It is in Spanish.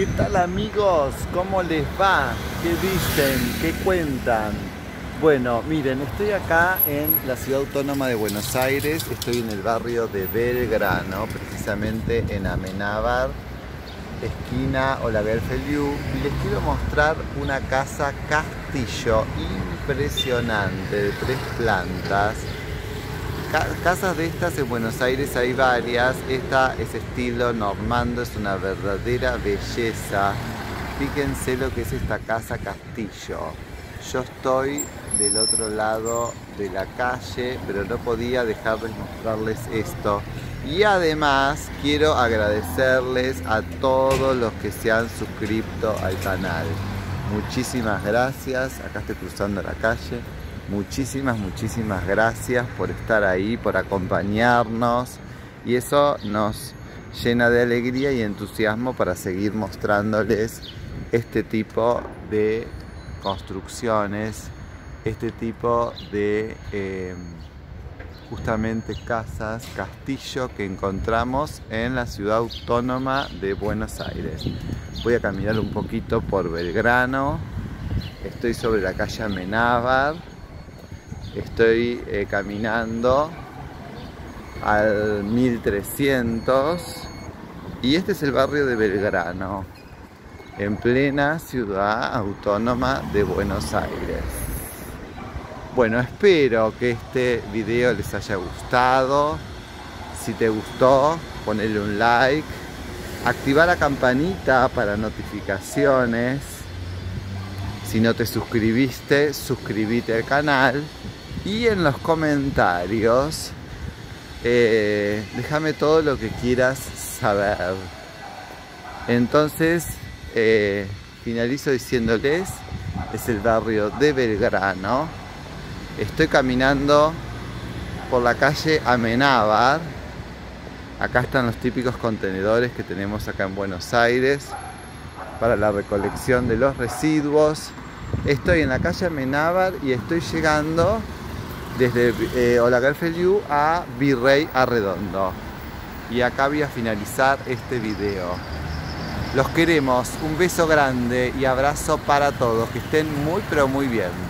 ¿Qué tal amigos? ¿Cómo les va? ¿Qué dicen? ¿Qué cuentan? Bueno, miren, estoy acá en la ciudad autónoma de Buenos Aires, estoy en el barrio de Belgrano, precisamente en Amenábar, esquina Olaguer Feliu, y les quiero mostrar una casa castillo impresionante de tres plantas casas de estas en Buenos Aires hay varias. Esta es estilo normando, es una verdadera belleza. Fíjense lo que es esta casa castillo. Yo estoy del otro lado de la calle, pero no podía dejar de mostrarles esto. Y además quiero agradecerles a todos los que se han suscrito al canal. Muchísimas gracias. Acá estoy cruzando la calle. Muchísimas, muchísimas gracias por estar ahí, por acompañarnos. Y eso nos llena de alegría y entusiasmo para seguir mostrándoles este tipo de construcciones, este tipo de eh, justamente casas, castillo que encontramos en la ciudad autónoma de Buenos Aires. Voy a caminar un poquito por Belgrano, estoy sobre la calle Amenábar Estoy eh, caminando al 1300 y este es el barrio de Belgrano, en plena ciudad autónoma de Buenos Aires. Bueno, espero que este video les haya gustado. Si te gustó, ponle un like, activa la campanita para notificaciones. Si no te suscribiste, suscríbete al canal y en los comentarios eh, déjame todo lo que quieras saber. Entonces, eh, finalizo diciéndoles, es el barrio de Belgrano. Estoy caminando por la calle Amenábar. Acá están los típicos contenedores que tenemos acá en Buenos Aires para la recolección de los residuos. Estoy en la calle Amenábar y estoy llegando desde eh, Olaguer a Virrey Arredondo. Y acá voy a finalizar este video. Los queremos, un beso grande y abrazo para todos, que estén muy pero muy bien.